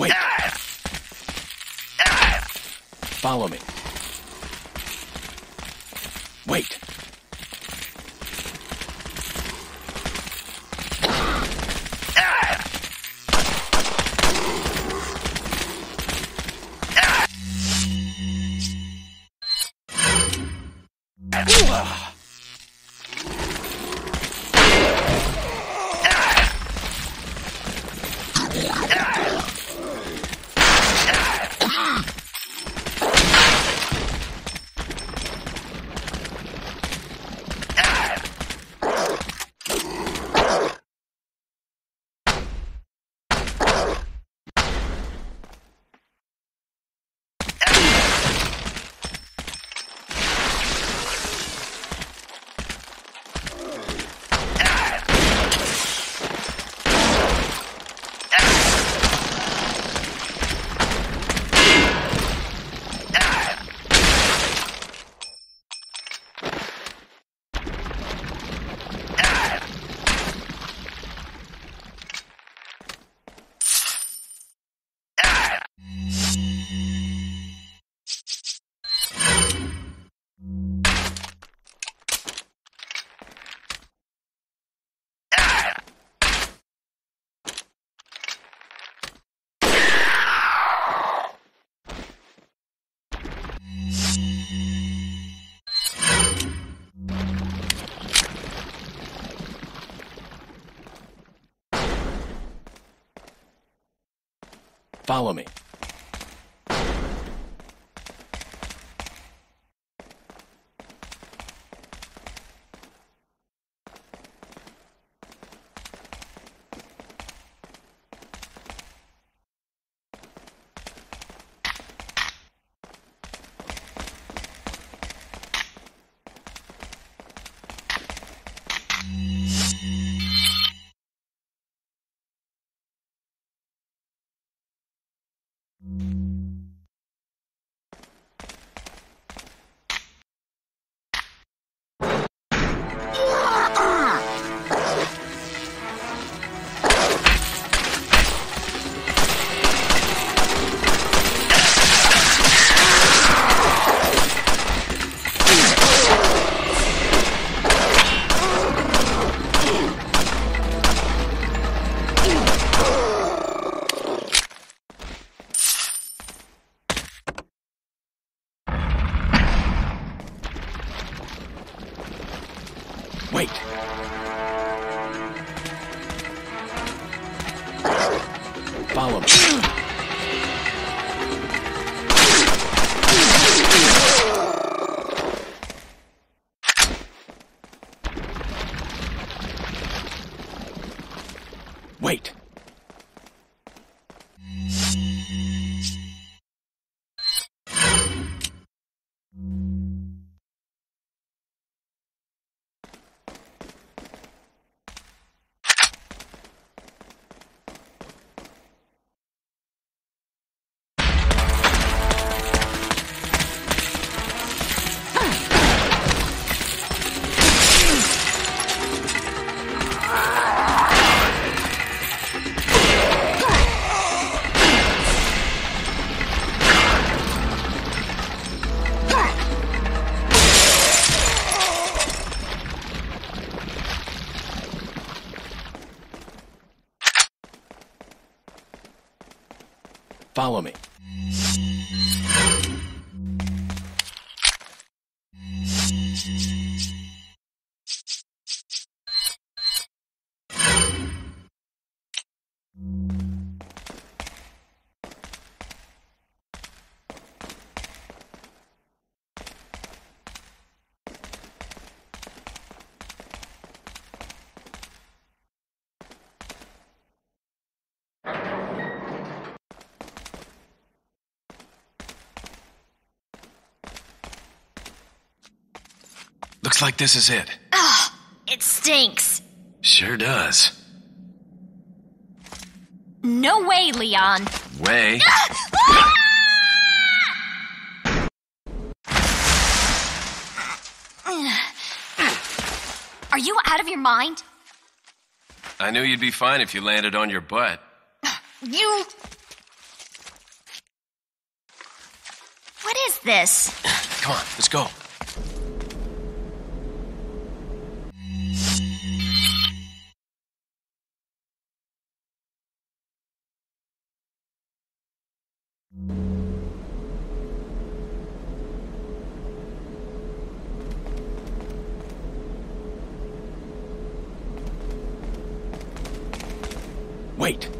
Wait. Follow me. Wait. Follow me. Follow me. Wait. Follow me. Looks like this is it. Ugh, It stinks. Sure does. No way, Leon. Way. Ah! Are you out of your mind? I knew you'd be fine if you landed on your butt. You. What is this? Come on, let's go. Wait.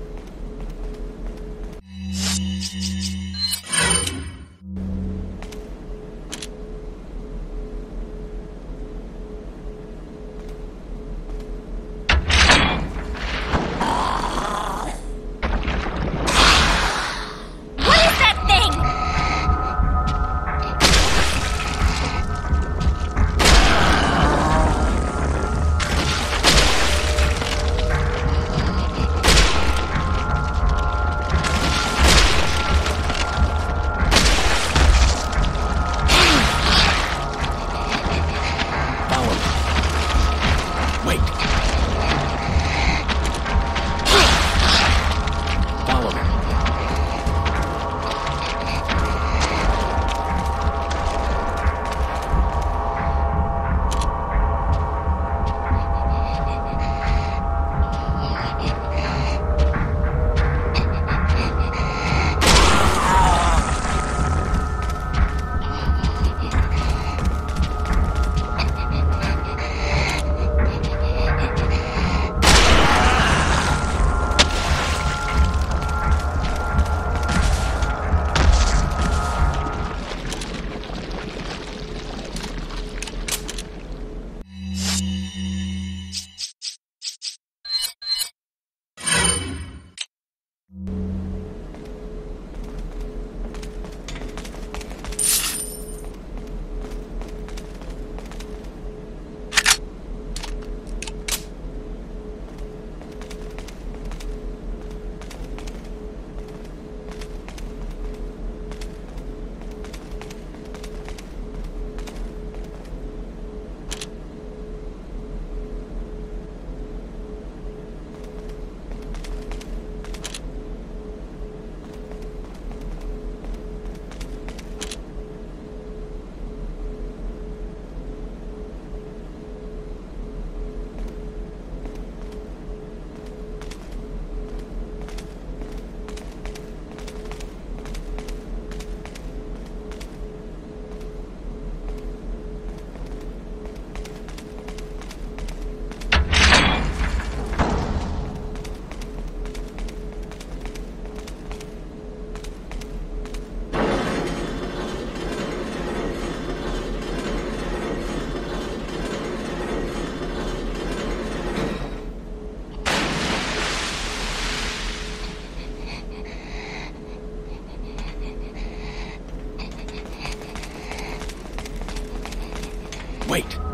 Wait.